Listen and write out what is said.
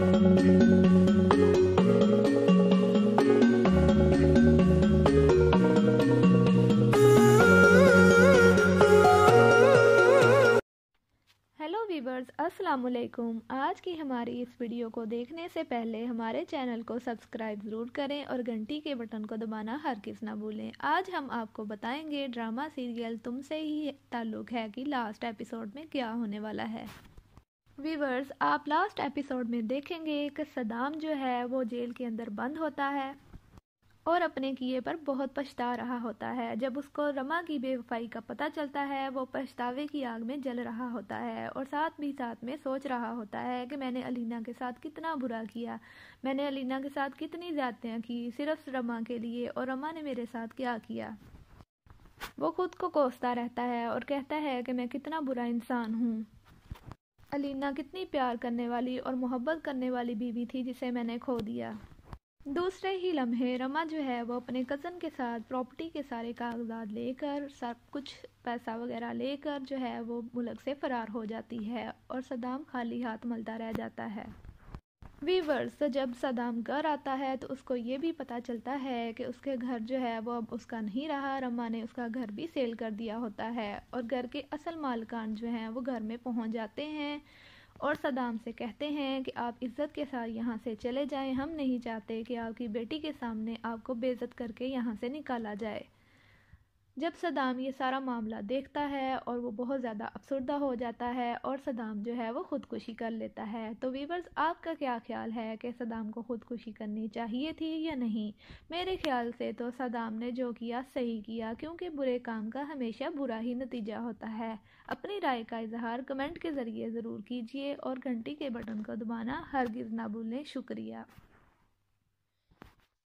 Hello السلام علیکم آج کی ہماری اس ویڈیو کو دیکھنے سے پہلے ہمارے چینل کو سبسکرائب ضرور کریں اور گھنٹی کے بٹن کو دبانا ہر کس نہ بھولیں آج ہم آپ کو بتائیں گے ڈرامہ سیریل تم سے ہی تعلق ہے کہ لاسٹ ایپیسوڈ میں کیا ہونے والا ہے ویورز، آپ لاسٹ ایپیسوڈ میں دیکھیں گے کہ صدام جو ہے وہ جیل کے اندر بند ہوتا ہے اور اپنے کیے پر بہت پچھتا رہا ہوتا ہے۔ جب اس کو رما کی بے وفائی کا پتہ چلتا ہے، وہ پچھتاوے کی آگ میں جل رہا ہوتا ہے اور ساتھ بھی ساتھ میں سوچ رہا ہوتا ہے کہ میں نے علینا کے ساتھ کتنا برا کیا۔ میں نے علینا کے ساتھ کتنی زیادتیاں کی صرف رما کے لیے اور رما نے میرے ساتھ کیا کیا۔ وہ خود کو کوستا رہتا ہے اور کہتا ہے کہ میں کتنا برا انسان ہوں۔ علینا کتنی پیار کرنے والی اور محبت کرنے والی بیوی تھی جسے میں نے کھو دیا۔ دوسرے ہی لمحے رما جو ہے وہ اپنے کزن کے ساتھ پراپرٹی کے سارے کاغذات لے کر سب کچھ پیسہ وغیرہ لے کر جو ہے وہ ملک سے فرار ہو جاتی ہے اور صدام خالی ہاتھ ملتا رہ جاتا ہے۔ ویورز جب صدام گھر آتا ہے تو اس کو یہ بھی پتا چلتا ہے کہ اس کے گھر جو ہے وہ اب اس کا نہیں رہا رما نے اس کا گھر بھی سیل کر دیا ہوتا ہے اور گھر کے اصل مالکان جو ہیں وہ گھر میں پہنچ جاتے ہیں اور صدام سے کہتے ہیں کہ آپ عزت کے ساتھ یہاں سے چلے جائیں، ہم نہیں چاہتے کہ آپ کی بیٹی کے سامنے آپ کو بے عزت کر کے یہاں سے نکالا جائے۔ جب صدام یہ سارا معاملہ دیکھتا ہے اور وہ بہت زیادہ افسردہ ہو جاتا ہے اور صدام جو ہے وہ خودکشی کر لیتا ہے، تو ویورز، آپ کا کیا خیال ہے کہ صدام کو خودکشی کرنی چاہیے تھی یا نہیں؟ میرے خیال سے تو صدام نے جو کیا صحیح کیا، کیونکہ برے کام کا ہمیشہ برا ہی نتیجہ ہوتا ہے۔ اپنی رائے کا اظہار کمنٹ کے ذریعے ضرور کیجیے اور گھنٹی کے بٹن کو دبانا ہرگز نہ بھولیں۔ شکریہ۔